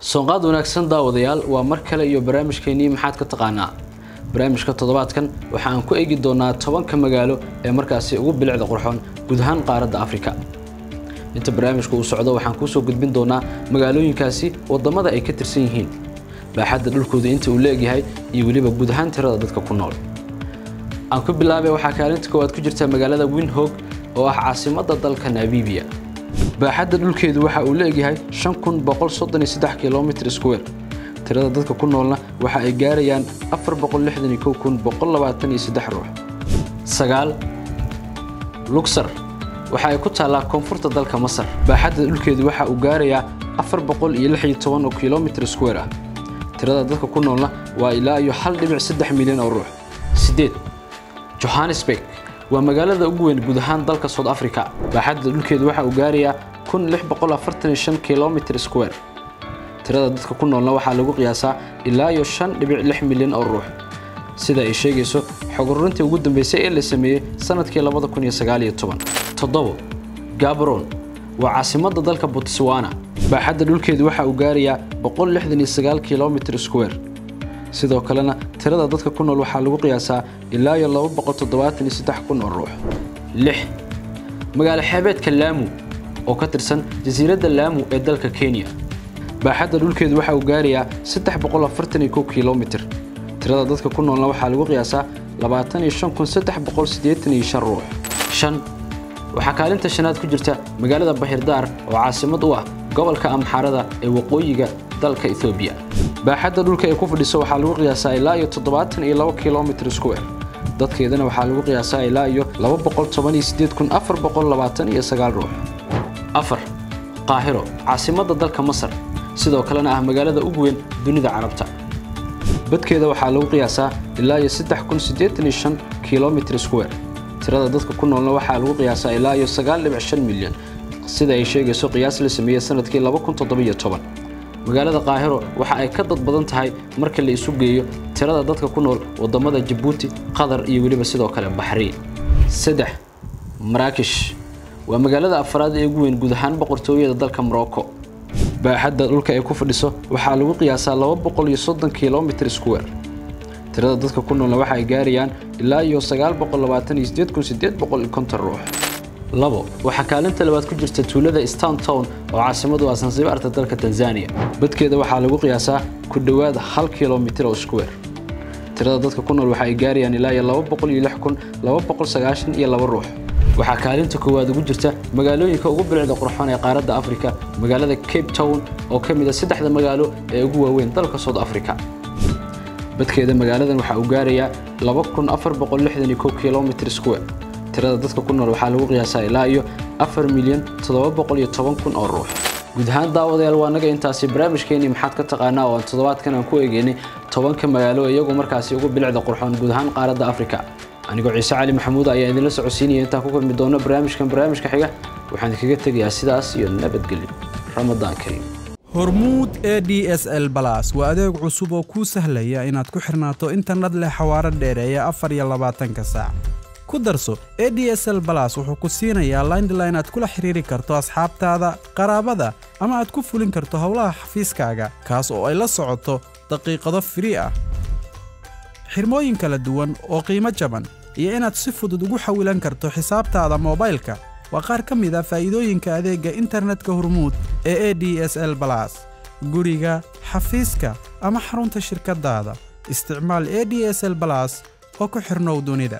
soonqaad wanaagsan daawadayaal waa mar kale iyo barnaamijkeennii maxaad ka taqaanaa. Barnaamijka toddobaadkan waxa aan ku eegi doonaa tobanka magaalo ee markaasi ugu bilicda qurxoon guud ahaan qaaradda afrika. Inta barnaamijka uu socdo waxaan kuusoo gudbin doonaa magaalooyinkaasi waddamada ay ka tirsan yihiin baaxadda dhulkooda inta uu leegyahay iyo weliba guud ahaan tirada dadka ku nool. Aan ku bilaabay waxaa kaalinta koowaad ku jirta magaalada windhoog oo ah caasimadda dalka namibiya baaxadda dhulkeedu waxa uu leegyahay kilomitr square. Tirada dadka ku noolna waxa ay gaarayaan ruux. Sagaal lugsar waxa ay ku taallaa koonfurta dalka masar. Baaxadda dhulkeedu waxa uu gaarayaa kilomitr square ah. Tirada dadka ku noolna waa ilaa iyo milyan oo ruux. Sideed johannesburg waa magaalada ugu weyn guud ahaan dalka south africa. Baaxadda dhulkeedu waxa uu gaarayaa kilomitr square. Tirada dadka ku noolna waxaa lagu qiyaasaa ilaa iyo milyan oo ruux. Sida ay sheegayso xogururintii ugu dambeysay ee la sameeyey sannadkii toddobo gabron waa caasimadda dalka botswana. Baaxadda dhulkeedu waxa uu gaarayaa kilomitr square sidoo kalena tirada dadka ku nool waxaa lagu qiyaasaa ilaa iyo kun oo ruux. Lix. Magaalo xeebeedka laamu oo ka tirsan jasiiradda laamu ee dalka kenya. Baaxadda dhulkeedu waxa uu gaarayaa kilomitr tirada dadka ku noolna waxaa lagu qiyaasaa ruux. Shan. Waxaa kaalinta shanaad ku jirta magaalada bahirdaar oo caasimad u ah gobolka amxaarada ee waqooyiga dalka ethoobiya baaxadda dhulka ay ku fadhiso waxaa lagu qiyaasaa ilaa iyo kilomitr square. Dadkeedana waxaa lagu qiyaasaa ilaa iyo ruux. Afar qaahiro caasimadda dalka masar. Sidoo kalena ah magaalada ugu weyn dunida carabta. Badkeeda waxaa lagu qiyaasaa ilaa iyo kilomitr square. Tirada dadka ku noolna waxaa lagu qiyaasaa ilaa iyo milyan. Sida ay sheegayso qiyaas la sameeyey sannadkii magaalada qaahiro waxa ay ka dad badan tahay marka la isu geeyo tirada dadka ku nool waddamada jabuuti qatar iyo weliba sidoo kale baxriin saddex maraakish. Waa magaalada afraad ee ugu weyn guud ahaan boqortooyada dalka morocco baaxadda dhulka ay ku fadhiso waxaa lagu qiyaasaa kilomitr square. Tirada dadka ku noolna waxa ay gaarayaan ilaa iyo ruux labo. Waxaa kaalinta labaad ku jirta tuulada stan town oo caasimadu ah sansibaarta dalka tanzania badkeeda waxaa lagu qiyaasaa ku dhowaad hal kilomitr oo square. Tirada dadka ku nool waxa ay gaarayaan ilaa iyo ruux. Waxaa kaalinta koowaad ugu jirta magaalooyinka ugu bilicda qurxoon ee qaaradda afrika magaalada cape town oo ka mid a saddexda magaalo ee ugu waaweyn dalka south africa. Badkeeda magaaladan waxa uu gaarayaa kilomitr square tirada dadka ku nool waxaa lagu qiyaasaa ilaa iyo milyan kun oo ruux. Guud ahaan daawadayaal waa naga intaasi barnaamijkeenii maxaad ka taqaanaa oo aan toddobaadkan aan ku eegeynay tobanka magaalo iyagu markaasi ugu bilicda qurxoon guud ahaan qaaradda afrika. Anigoo ciise cali maxamuud ayaa idinla socodsiinaya intaan ku kulmi doono barnaamijkan barnaamijka xiga. Waxaan idinkaga tegayaa sidaas iyo nabadgelyo. Ramadaan kariim hormuud e d s l balas waa adeeg cusub oo kuu sahlaya inaad ku xirnaato internet leh xawaaro dheereeya afar iyo labaatanka saac ku darso e d s l balas wuxuu ku siinayaa laindline aad kula xiriiri karto asxaabtaada qaraabada ama aad ku fulin karto howlaha xafiiskaaga kaas oo ay la socoto daqiiqado firii ah. Xirmooyin kala duwan oo qiimo jaban iyo inaad si fudud ugu xawilan karto xisaabtaada moobaylka waa qaar ka mid a faa'iidooyinka adeegga internetka hormuud ee e d s l balas guriga xafiiska ama xarunta shirkaddaada isticmaal e d s l balas oo ku xidhnow dunida